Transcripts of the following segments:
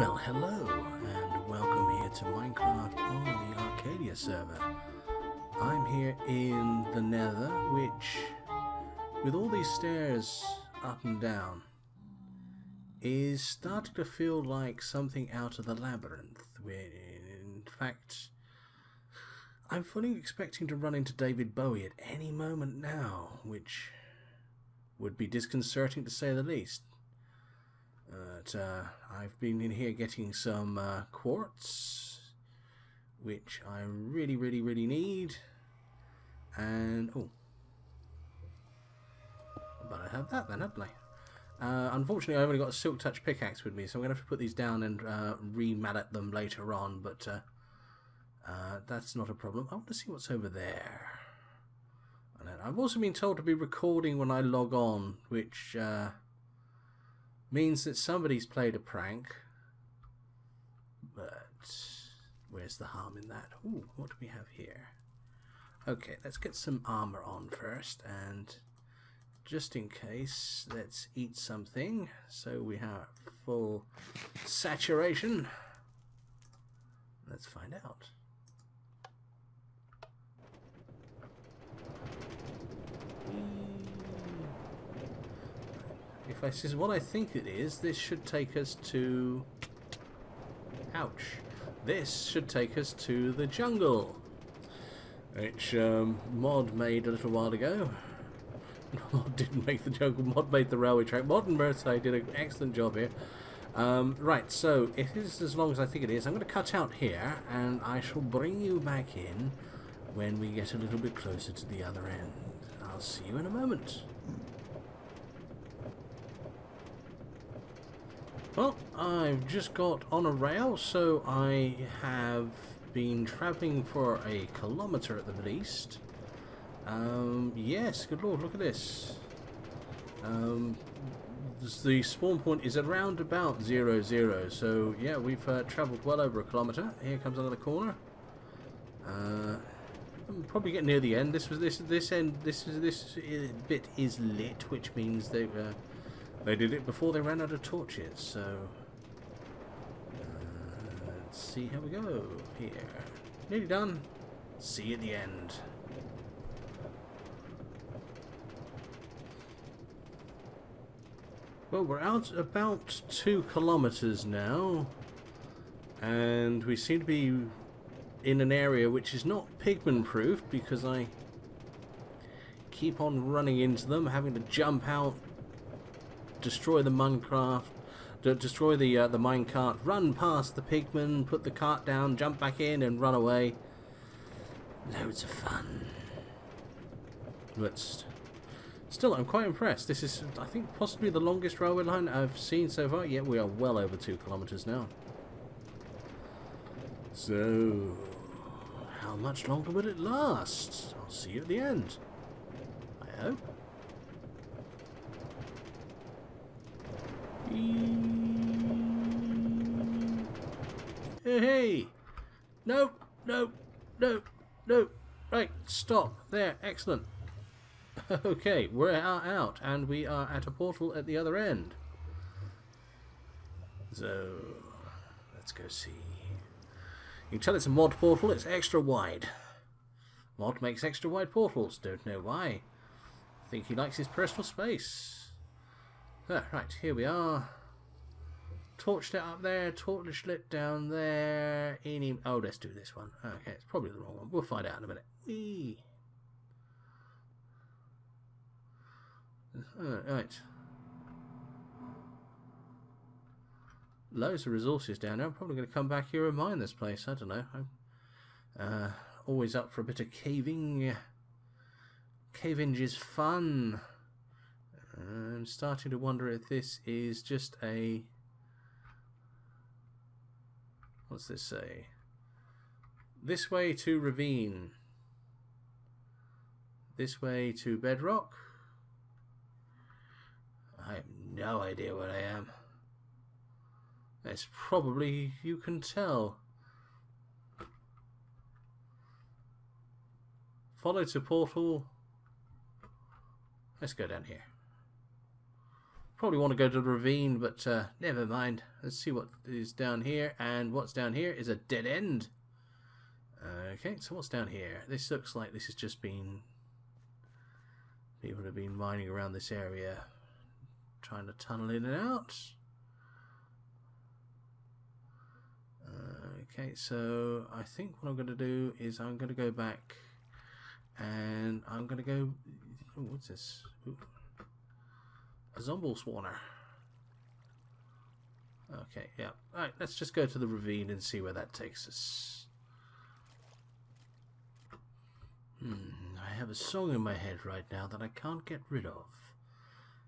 Well, hello, and welcome here to Minecraft on the Arcadia server. I'm here in the nether, which, with all these stairs up and down, is starting to feel like something out of the labyrinth. In fact, I'm fully expecting to run into David Bowie at any moment now, which would be disconcerting to say the least. But uh, I've been in here getting some uh, quartz, which I really, really, really need. And, oh. But I have that then, haven't I? Uh, unfortunately, I've only got a Silk Touch pickaxe with me, so I'm going to have to put these down and uh, remallet them later on, but uh, uh, that's not a problem. I want to see what's over there. And I've also been told to be recording when I log on, which uh, means that somebody's played a prank. But where's the harm in that? Ooh, what do we have here? Okay, let's get some armor on first, and just in case, let's eat something so we have full saturation. Let's find out. If this is what I think it is, this should take us to... Ouch. This should take us to the jungle. Which um, Mod made a little while ago. Mod didn't make the jungle, Mod made the railway track. Mod and Mirtai did an excellent job here. Um, right, so it is as long as I think it is. I'm going to cut out here, and I shall bring you back in when we get a little bit closer to the other end. I'll see you in a moment. Well, I've just got on a rail, so I have been travelling for a kilometre at the least. Um, yes, good lord, look at this. Um, the spawn point is around about zero zero, so yeah, we've uh, travelled well over a kilometre. Here comes another corner. Uh, probably getting near the end. This was this this end. This is this bit is lit, which means they. Uh, they did it before they ran out of torches, so... Uh, let's see how we go here. Nearly done. See you at the end. Well, we're out about two kilometres now, and we seem to be in an area which is not pigman proof because I keep on running into them, having to jump out destroy the Minecraft, destroy the uh, the minecart, run past the pigmen, put the cart down, jump back in, and run away. Loads of fun. But still, I'm quite impressed. This is, I think, possibly the longest railway line I've seen so far. Yet we are well over two kilometres now. So, how much longer will it last? I'll see you at the end. I hope. Hey! No, no, no, no. Right, stop. There, excellent. Okay, we're out, and we are at a portal at the other end. So, let's go see. You can tell it's a mod portal, it's extra wide. Mod makes extra wide portals, don't know why. think he likes his personal space. Ah, right, here we are. Torch lit up there, torch lit down there. Any oh, let's do this one. Okay, it's probably the wrong one. We'll find out in a minute. Whee. Right. Loads of resources down there. I'm probably going to come back here and mine this place. I don't know. I'm uh, always up for a bit of caving. Caving is fun. I'm starting to wonder if this is just a... What's this say? This way to ravine. This way to bedrock. I have no idea where I am. It's probably, you can tell. Follow to portal. Let's go down here. Probably want to go to the ravine, but uh, never mind. Let's see what is down here. And what's down here is a dead end. Okay, so what's down here? This looks like this has just been... People have been mining around this area, trying to tunnel in and out. Okay, so I think what I'm going to do is I'm going to go back and I'm going to go... Oh, what's this? Ooh. A Zombie Spawner. Okay, yeah. Alright, let's just go to the ravine and see where that takes us. Hmm, I have a song in my head right now that I can't get rid of.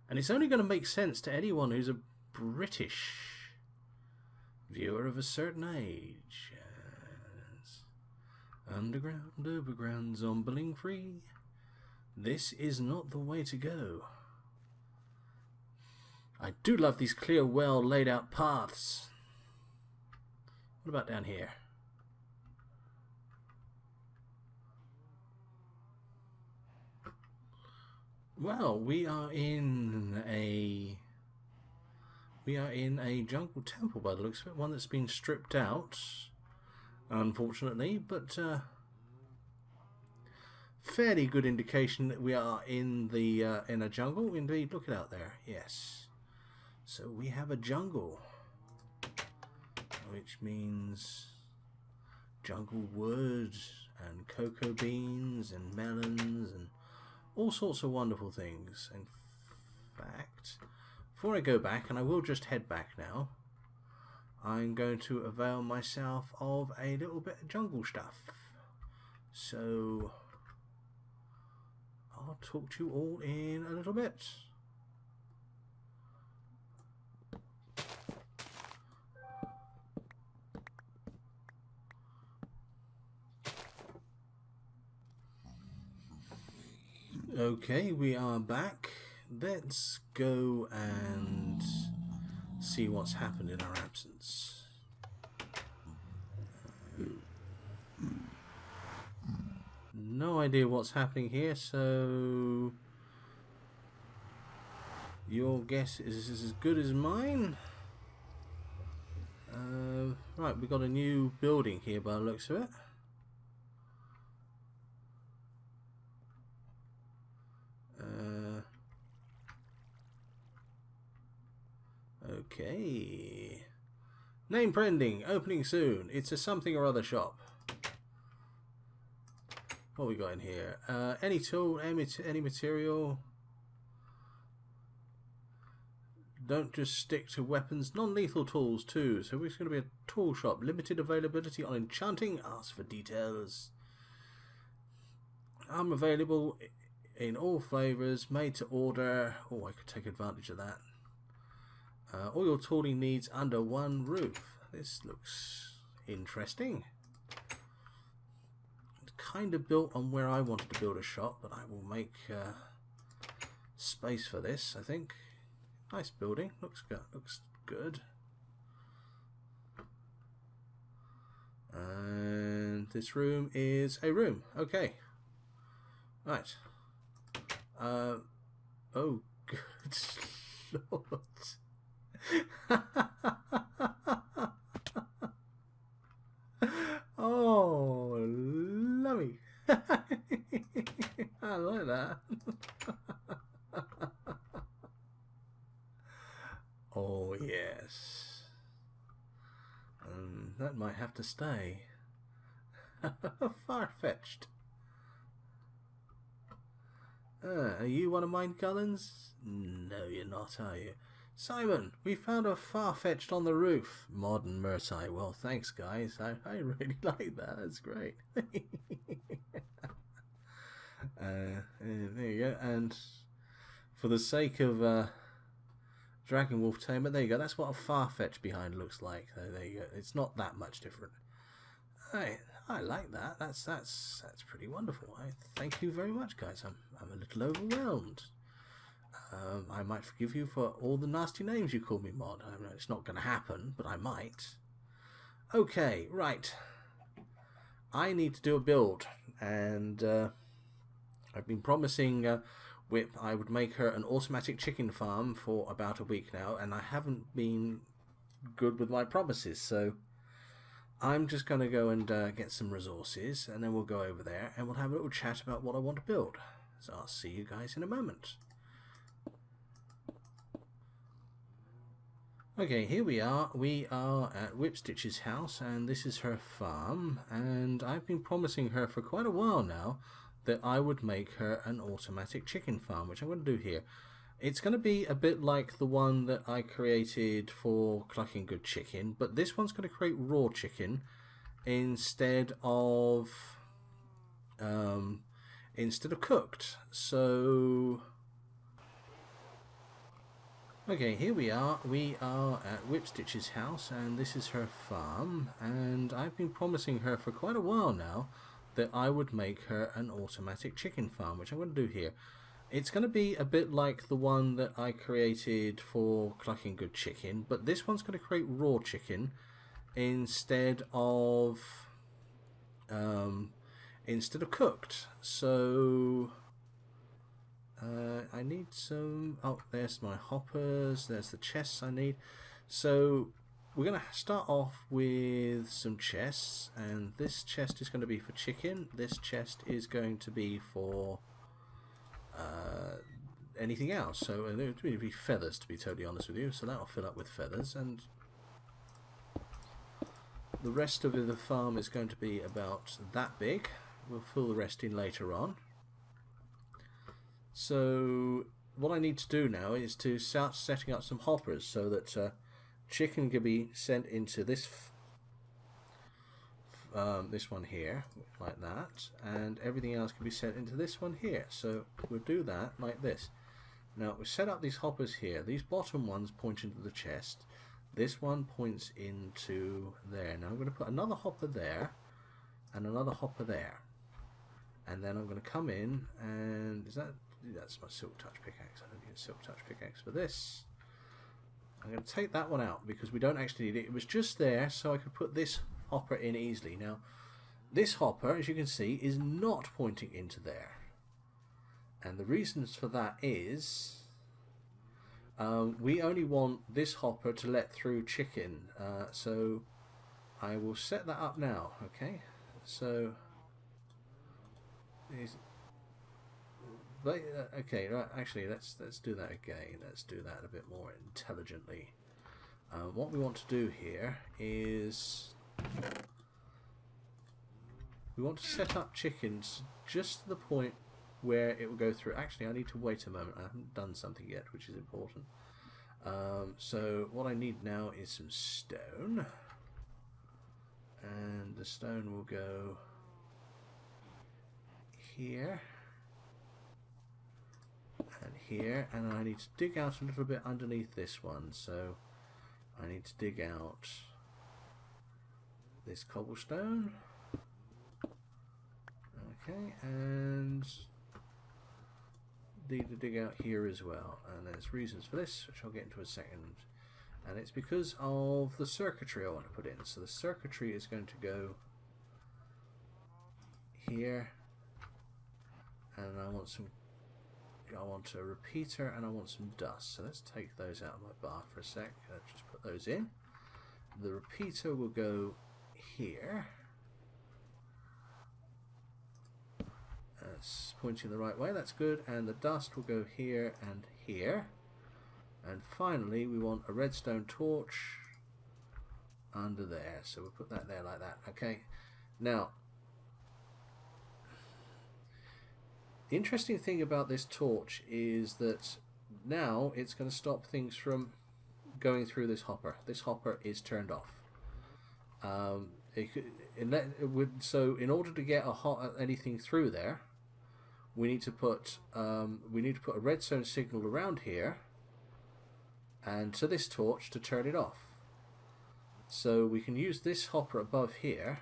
And it's only going to make sense to anyone who's a British viewer of a certain age. Underground, overground, zombling free. This is not the way to go. I do love these clear, well laid out paths. What about down here? Well, we are in a we are in a jungle temple by the looks of it, one that's been stripped out, unfortunately, but uh, fairly good indication that we are in the uh, in a jungle. Indeed, look it out there. Yes, so we have a jungle, which means jungle wood and cocoa beans and melons and all sorts of wonderful things. In fact, before I go back, and I will just head back now, I'm going to avail myself of a little bit of jungle stuff. So, I'll talk to you all in a little bit. Okay, we are back let's go and see what's happened in our absence. No idea what's happening here, so your guess is as good as mine. Uh, right, we've got a new building here by the looks of it. Okay. Name printing, opening soon. It's a something or other shop. What we got in here? Uh, any tool, any, any material. Don't just stick to weapons. Non-lethal tools too. So it's going to be a tool shop. Limited availability on enchanting. Ask for details. I'm available in all flavours. Made to order. Oh, I could take advantage of that. Uh, all your tooling needs under one roof. This looks interesting. It's kind of built on where I wanted to build a shop, but I will make uh, space for this, I think. Nice building. Looks good. Looks good. And this room is a room. Okay. Right. Uh, oh, good lord. oh, lovely. I like that. oh, yes. Um, that might have to stay. Farfetch'd. Uh, are you one of mine, Cullens? No, you're not, are you? Simon, we found a Farfetch'd on the roof. Modern Mirtai. Well, thanks, guys. I, I really like that. That's great. uh, there you go. And for the sake of uh, Dragon Wolf Tamer, there you go. That's what a Farfetch behind looks like. there you go. It's not that much different. I I like that. That's that's that's pretty wonderful. I thank you very much, guys. I'm I'm a little overwhelmed. Um, I might forgive you for all the nasty names you called me, Mod. I know it's not going to happen, but I might. Okay, right. I need to do a build, and uh, I've been promising uh, whip, I would make her an automatic chicken farm for about a week now, and I haven't been good with my promises, so I'm just going to go and uh, get some resources, and then we'll go over there and we'll have a little chat about what I want to build. So I'll see you guys in a moment. Okay, here we are. We are at Whipstitch's house, and this is her farm. And I've been promising her for quite a while now that I would make her an automatic chicken farm, which I'm going to do here. It's going to be a bit like the one that I created for Clucking Good Chicken, but this one's going to create raw chicken instead of um, instead of cooked. So Okay, here we are. We are at Whipstitch's house, and this is her farm. And I've been promising her for quite a while now that I would make her an automatic chicken farm, which I'm going to do here. It's going to be a bit like the one that I created for Clucking Good Chicken, but this one's going to create raw chicken instead of um, instead of cooked. So uh, I need some. Oh, there's my hoppers. There's the chests I need. So we're going to start off with some chests, and this chest is going to be for chicken. This chest is going to be for uh, anything else. So it would be feathers, to be totally honest with you. So that'll fill up with feathers, and the rest of the farm is going to be about that big. We'll fill the rest in later on. So what I need to do now is to start setting up some hoppers so that uh, chicken can be sent into this um, this one here like that and everything else can be sent into this one here. So we'll do that like this. Now we set up these hoppers here. These bottom ones point into the chest. This one points into there. Now I'm going to put another hopper there and another hopper there. And then I'm going to come in and is that that's my silk touch pickaxe I don't need a silk touch pickaxe for this I'm going to take that one out because we don't actually need it. It was just there so I could put this hopper in easily. Now, this hopper, as you can see, is not pointing into there. And the reasons for that is um, we only want this hopper to let through chicken. Uh, so I will set that up now, okay? So uh, okay, right, actually, let's let's do that again. Let's do that a bit more intelligently. Uh, what we want to do here is we want to set up chickens just to the point where it will go through. Actually, I need to wait a moment. I haven't done something yet, which is important. Um, so what I need now is some stone. And the stone will go here and here and I need to dig out a little bit underneath this one so I need to dig out this cobblestone. Okay and need to dig out here as well. And there's reasons for this which I'll get into a second. And it's because of the circuitry I want to put in. So the circuitry is going to go here. And I want some I want a repeater and I want some dust. So let's take those out of my bar for a sec. Let's just put those in. The repeater will go here. That's pointing the right way, that's good. And the dust will go here and here. And finally we want a redstone torch under there. So we'll put that there like that. Okay. Now The interesting thing about this torch is that now it's going to stop things from going through this hopper. This hopper is turned off. Um, it, it, would, so in order to get a hot, anything through there, we need to put um, we need to put a redstone signal around here and to this torch to turn it off. So we can use this hopper above here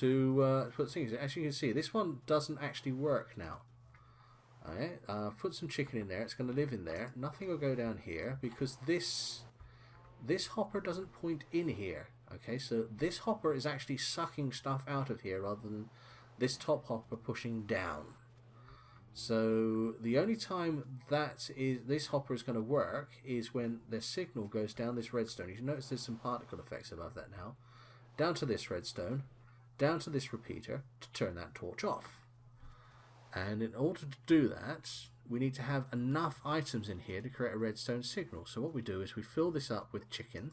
to uh, put things. As you can see, this one doesn't actually work now. Alright, uh, put some chicken in there. It's going to live in there. Nothing will go down here because this this hopper doesn't point in here. Okay, so this hopper is actually sucking stuff out of here rather than this top hopper pushing down. So the only time that is this hopper is going to work is when the signal goes down this redstone. You notice there's some particle effects above that now. Down to this redstone, down to this repeater to turn that torch off. And in order to do that, we need to have enough items in here to create a redstone signal. So what we do is we fill this up with chicken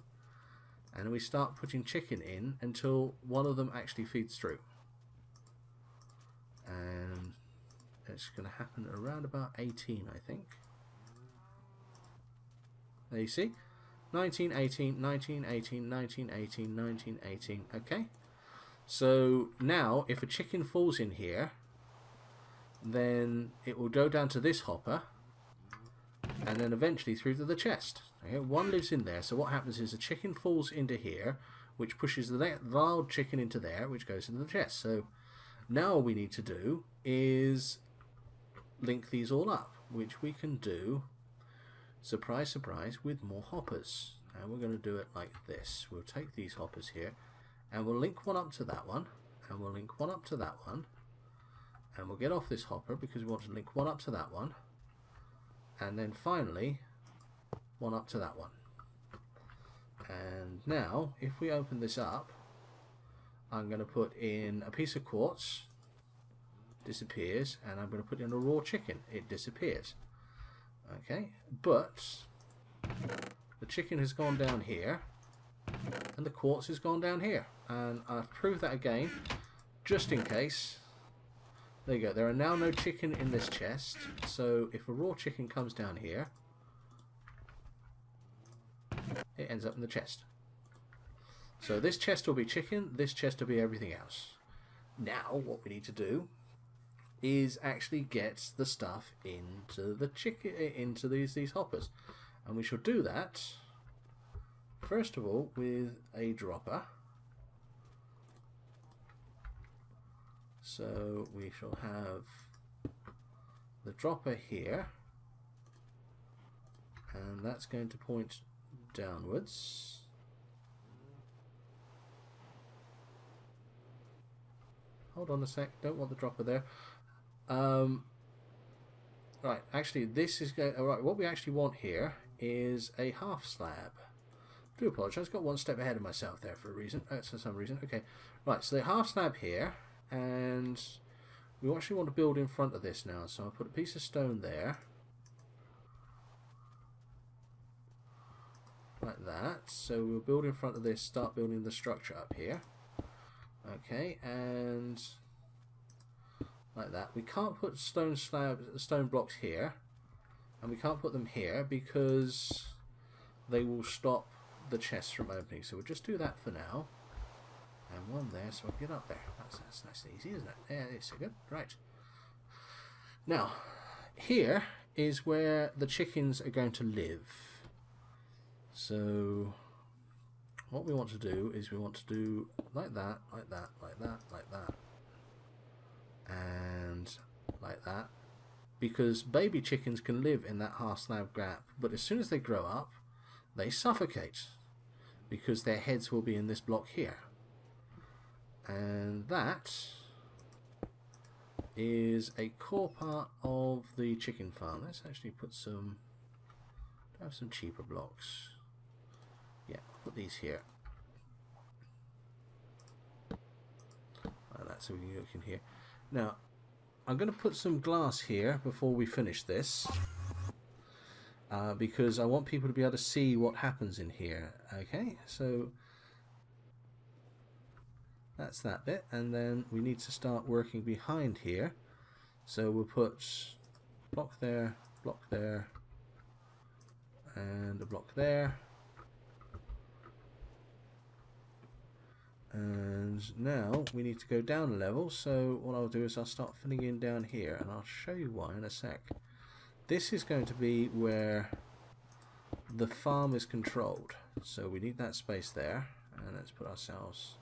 and we start putting chicken in until one of them actually feeds through. And it's going to happen around about 18 I think. There you see. 19, 18, 19, 18, 19, 18, 19, 18. Okay. So now if a chicken falls in here then it will go down to this hopper and then eventually through to the chest. Okay, one lives in there, so what happens is a chicken falls into here, which pushes the wild chicken into there, which goes into the chest. So now all we need to do is link these all up, which we can do, surprise, surprise, with more hoppers. And we're going to do it like this. We'll take these hoppers here, and we'll link one up to that one, and we'll link one up to that one, and we'll get off this hopper because we want to link one up to that one. And then finally one up to that one. And now if we open this up I'm going to put in a piece of quartz disappears and I'm going to put in a raw chicken. It disappears. Okay but the chicken has gone down here and the quartz has gone down here and I've proved that again just in case there you go. There are now no chicken in this chest. So if a raw chicken comes down here, it ends up in the chest. So this chest will be chicken, this chest will be everything else. Now what we need to do is actually get the stuff into the chicken into these these hoppers. And we shall do that first of all with a dropper. So we shall have the dropper here and that's going to point downwards. Hold on a sec, don't want the dropper there. Um, right, actually this is going, right, what we actually want here is a half slab. Do apologise, got one step ahead of myself there for a reason, uh, for some reason. Okay, right, so the half slab here and we actually want to build in front of this now so I'll put a piece of stone there. Like that. So we'll build in front of this start building the structure up here. Okay and like that. We can't put stone slab stone blocks here and we can't put them here because they will stop the chest from opening so we'll just do that for now and one there so I get up there. That's, that's nice and easy, isn't it? Yeah, it's so good. Right. Now, here is where the chickens are going to live. So, what we want to do is we want to do like that, like that, like that, like that, and like that. Because baby chickens can live in that half slab gap, but as soon as they grow up, they suffocate because their heads will be in this block here and that is a core part of the chicken farm. Let's actually put some have some cheaper blocks. Yeah, put these here. Like that so we can look in here. Now, I'm going to put some glass here before we finish this. Uh, because I want people to be able to see what happens in here. Okay, so that's that bit. And then we need to start working behind here. So we'll put block there block there and a block there. And now we need to go down a level. So what I'll do is I'll start filling in down here and I'll show you why in a sec this is going to be where the farm is controlled so we need that space there and let's put ourselves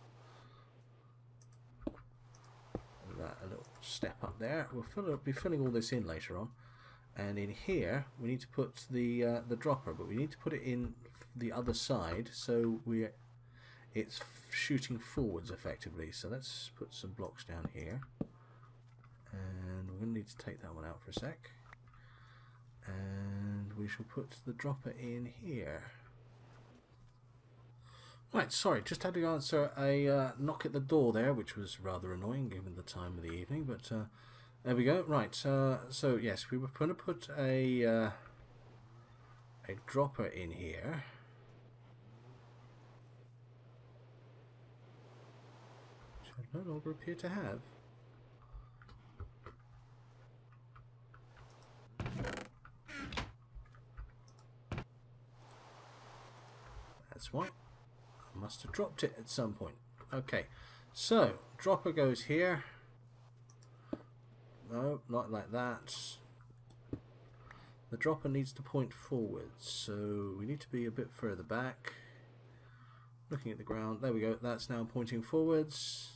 that a little step up there. We'll fill, be filling all this in later on. And in here, we need to put the uh, the dropper, but we need to put it in the other side so we it's shooting forwards effectively. So let's put some blocks down here. And we're going to need to take that one out for a sec. And we shall put the dropper in here. Right, sorry, just had to answer a uh, knock at the door there, which was rather annoying given the time of the evening, but uh, there we go. Right, uh, so yes, we were going to put a, uh, a dropper in here. Which I no longer appear to have. That's why. I must have dropped it at some point. Okay, so dropper goes here. No, not like that. The dropper needs to point forwards, so we need to be a bit further back. Looking at the ground, there we go, that's now pointing forwards.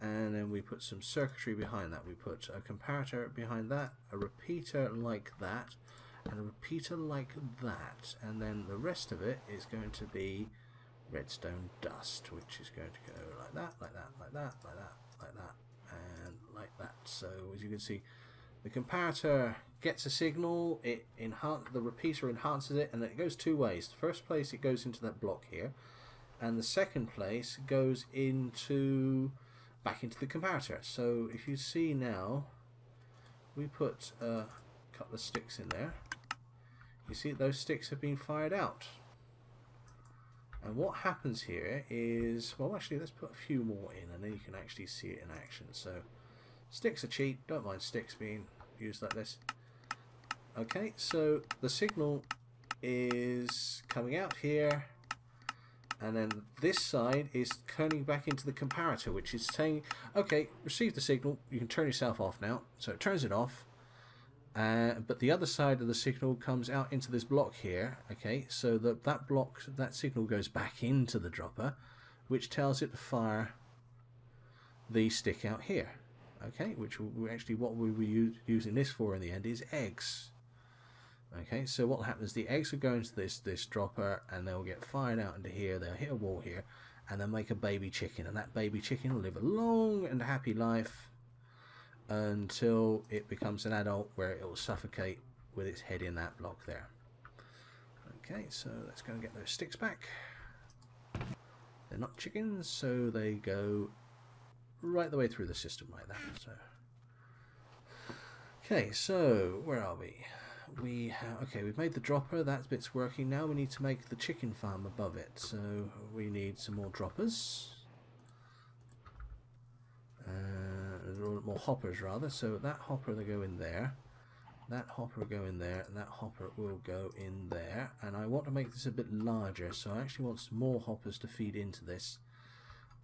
And then we put some circuitry behind that. We put a comparator behind that, a repeater like that, and a repeater like that. And then the rest of it is going to be redstone dust, which is going to go like that, like that, like that, like that, like that, and like that. So as you can see, the comparator gets a signal, it enhance the repeater enhances it, and it goes two ways. The first place it goes into that block here, and the second place goes into back into the comparator. So if you see now, we put a couple of sticks in there. You see those sticks have been fired out. And what happens here is, well actually let's put a few more in and then you can actually see it in action. So sticks are cheap, don't mind sticks being used like this. Okay, so the signal is coming out here and then this side is turning back into the comparator which is saying okay receive the signal you can turn yourself off now so it turns it off uh, but the other side of the signal comes out into this block here okay? So that that block that signal goes back into the dropper which tells it to fire the stick out here okay? Which actually what we were using this for in the end is eggs okay? So what happens the eggs will go into this this dropper and they'll get fired out into here they'll hit a wall here and they'll make a baby chicken. And that baby chicken will live a long and happy life until it becomes an adult where it will suffocate with its head in that block there. Okay, so let's go and get those sticks back. They're not chickens, so they go right the way through the system like that. So, Okay, so where are we? We have, okay, we've made the dropper, that bit's working now. We need to make the chicken farm above it, so we need some more droppers. More hoppers rather. So that hopper will go in there, that hopper will go in there, and that hopper will go in there. And I want to make this a bit larger, so I actually want some more hoppers to feed into this.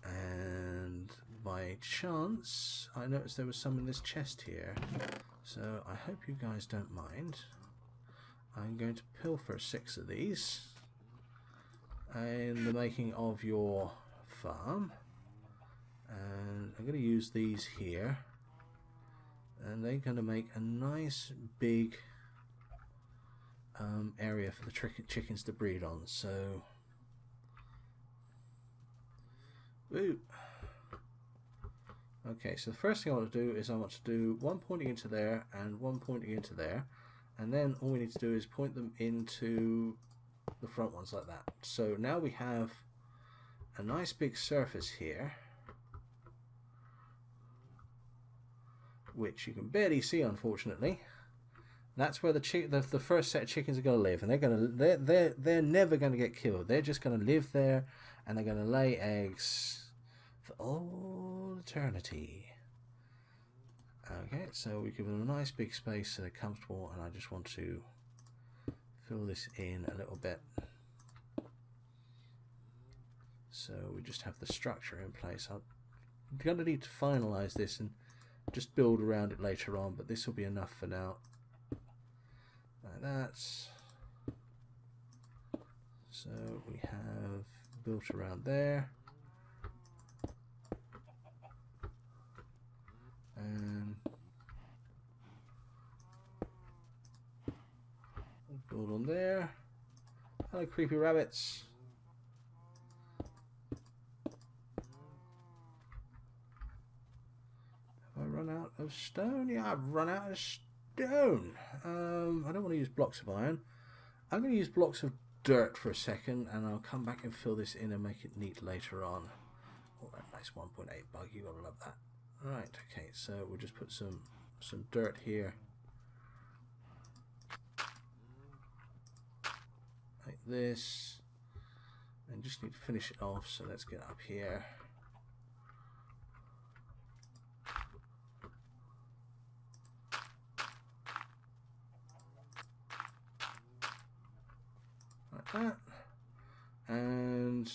And by chance, I noticed there was some in this chest here. So I hope you guys don't mind. I'm going to pilfer six of these in the making of your farm and I'm going to use these here. And they're going to make a nice big um, area for the chickens to breed on so. Woo. okay so the first thing I want to do is I want to do one pointing into there and one pointing into there. And then all we need to do is point them into the front ones like that. So now we have a nice big surface here which you can barely see unfortunately. That's where the, the, the first set of chickens are going to live, and they're going to they're they're they're never going to get killed. They're just going to live there, and they're going to lay eggs for all eternity. Okay, so we give them a nice big space so they're comfortable, and I just want to fill this in a little bit. So we just have the structure in place. I'm going to need to finalize this and just build around it later on but this will be enough for now. Like that. So we have built around there. And build on there. Hello creepy rabbits of stone? Yeah, I've run out of stone. Um, I don't want to use blocks of iron. I'm going to use blocks of dirt for a second, and I'll come back and fill this in and make it neat later on. Oh, that nice 1.8 bug. You gotta love that. Right. Okay. So we'll just put some some dirt here. Like this. And just need to finish it off, so let's get up here. That. And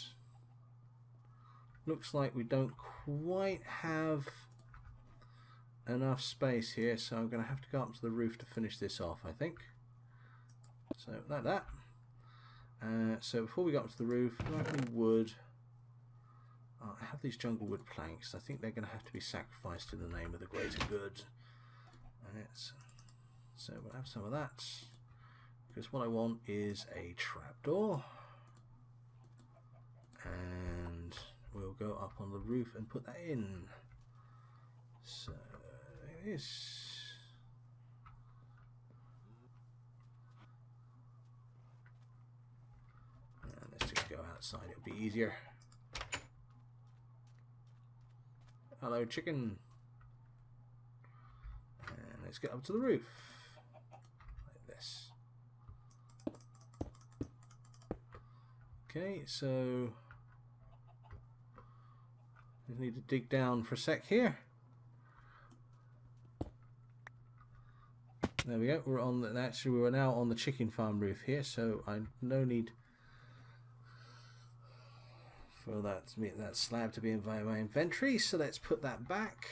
looks like we don't quite have enough space here, so I'm going to have to go up to the roof to finish this off, I think. So, like that. Uh, so before we go up to the roof, have wood? Uh, I have these jungle wood planks. I think they're going to have to be sacrificed in the name of the greater good. So we'll have some of that. Because what I want is a trapdoor. And we'll go up on the roof and put that in. So, there it is. And let's just go outside, it'll be easier. Hello, chicken. And let's get up to the roof. Like this. Okay, so we need to dig down for a sec here. There we go. We're on the actually we're now on the chicken farm roof here, so I no need for that that slab to be in my inventory. So let's put that back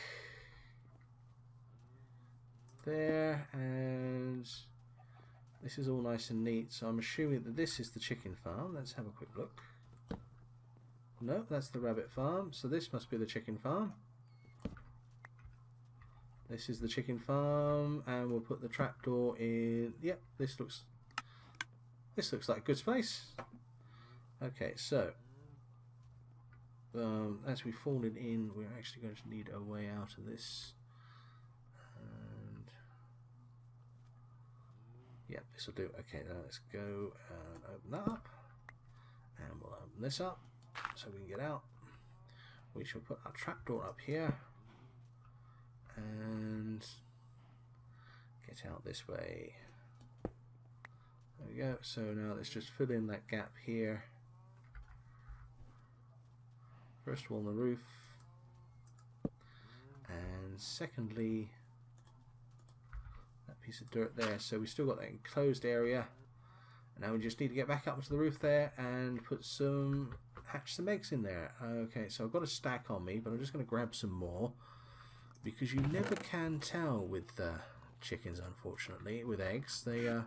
there, and this is all nice and neat. So I'm assuming that this is the chicken farm. Let's have a quick look. No, that's the rabbit farm. So this must be the chicken farm. This is the chicken farm, and we'll put the trapdoor in. Yep, this looks this looks like good space. Okay, so um, as we've fallen in, we're actually going to need a way out of this. Yep, this will do. Okay, now let's go and open that up, and we'll open this up so we can get out. We shall put our trapdoor up here and get out this way. There we go. So now let's just fill in that gap here. First of all, on the roof, and secondly, piece of dirt there. So we still got that enclosed area. And now we just need to get back up to the roof there and put some hatch some eggs in there. Okay, so I've got a stack on me, but I'm just going to grab some more because you never can tell with uh, chickens, unfortunately, with eggs. They are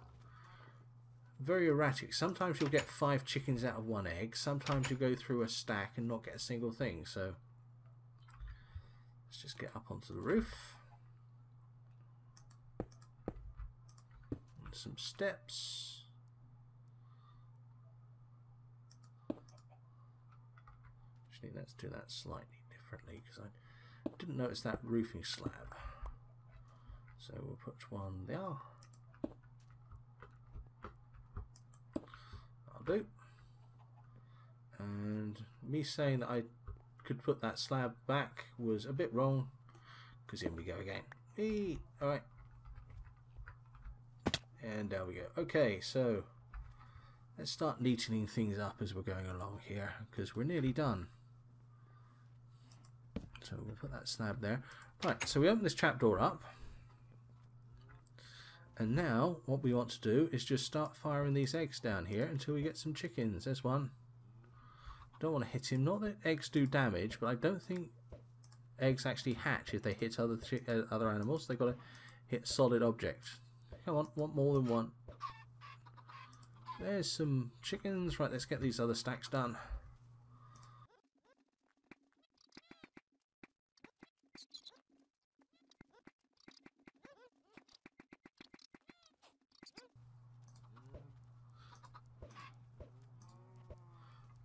very erratic. Sometimes you'll get five chickens out of one egg. Sometimes you go through a stack and not get a single thing. So let's just get up onto the roof. Some steps. Actually, let's do that slightly differently because I didn't notice that roofing slab. So we'll put one there. I'll do. And me saying that I could put that slab back was a bit wrong because in we go again. Alright. And there we go. Okay, so let's start neatening things up as we're going along here because we're nearly done. So we'll put that slab there. Right, so we open this trapdoor up. And now what we want to do is just start firing these eggs down here until we get some chickens. There's one. Don't want to hit him. Not that eggs do damage, but I don't think eggs actually hatch if they hit other uh, other animals. They've got to hit solid objects. Come on, want more than one. There's some chickens. Right, let's get these other stacks done.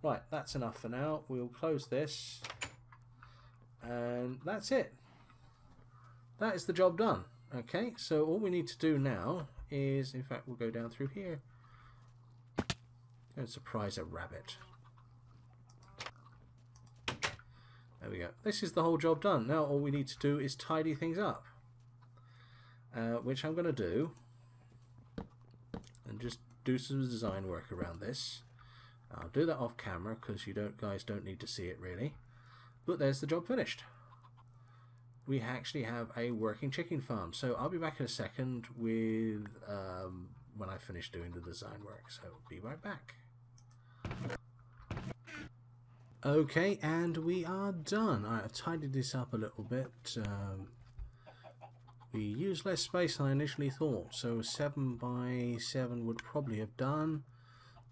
Right, that's enough for now. We'll close this. And that's it. that is the job done. Okay, so all we need to do now is, in fact, we'll go down through here and surprise a rabbit. There we go. This is the whole job done. Now all we need to do is tidy things up. Uh, which I'm going to do. And just do some design work around this. I'll do that off camera because you don't guys don't need to see it really. But there's the job finished. We actually have a working chicken farm. So I'll be back in a second with um, when I finish doing the design work. So be right back. Okay, and we are done. I've tidied this up a little bit. Um, we used less space than I initially thought, so 7 by 7 would probably have done.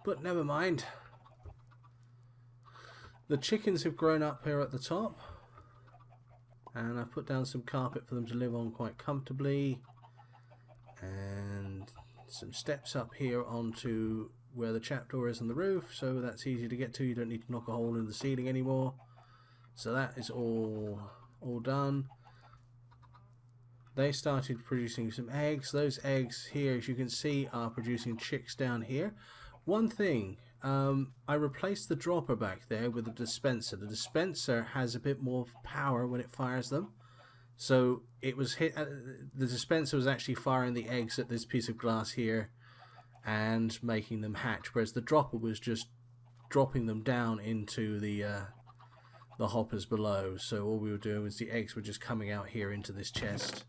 But never mind. The chickens have grown up here at the top. And I've put down some carpet for them to live on quite comfortably. And some steps up here onto where the trapdoor is on the roof, so that's easy to get to. You don't need to knock a hole in the ceiling anymore. So that is all all done. They started producing some eggs. Those eggs here, as you can see, are producing chicks down here. One thing, um, I replaced the dropper back there with a dispenser. The dispenser has a bit more power when it fires them. So it was hit. Uh, the dispenser was actually firing the eggs at this piece of glass here and making them hatch, whereas the dropper was just dropping them down into the uh, the hoppers below. So all we were doing was the eggs were just coming out here into this chest.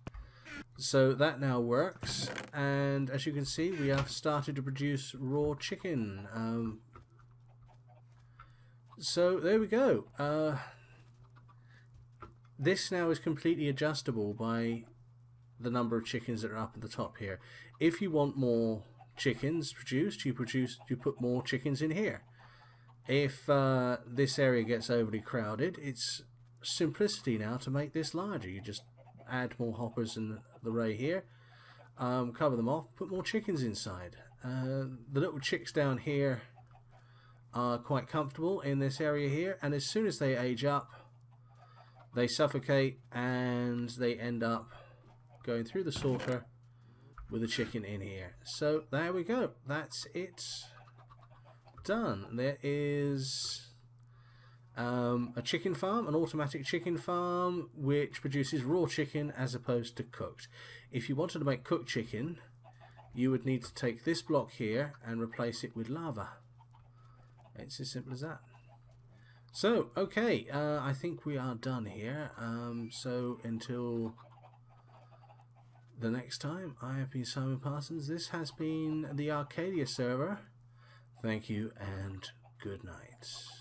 So that now works, and as you can see, we have started to produce raw chicken. Um, so there we go. Uh, this now is completely adjustable by the number of chickens that are up at the top here. If you want more chickens produced, you produce you put more chickens in here. If uh, this area gets overly crowded, it's simplicity now to make this larger. You just add more hoppers in the ray here, um, cover them off, put more chickens inside. Uh, the little chicks down here are quite comfortable in this area here, and as soon as they age up, they suffocate and they end up going through the sorter with a chicken in here. So there we go. That's it. Done. There is um, a chicken farm, an automatic chicken farm, which produces raw chicken as opposed to cooked. If you wanted to make cooked chicken, you would need to take this block here and replace it with lava. It's as simple as that. So, okay, uh, I think we are done here. Um, so, until the next time, I have been Simon Parsons. This has been the Arcadia server. Thank you and good night.